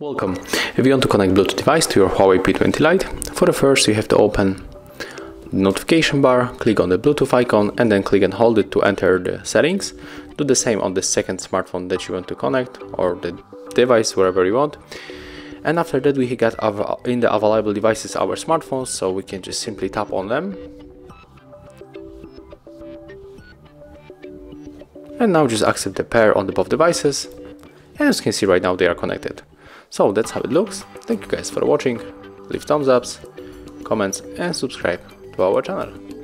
Welcome. If you want to connect Bluetooth device to your Huawei P20 Lite, for the first you have to open the notification bar, click on the Bluetooth icon and then click and hold it to enter the settings. Do the same on the second smartphone that you want to connect or the device wherever you want. And after that we got in the available devices our smartphones so we can just simply tap on them. And now just accept the pair on the both devices. And as you can see right now they are connected. So that's how it looks. Thank you guys for watching. Leave thumbs ups, comments and subscribe to our channel.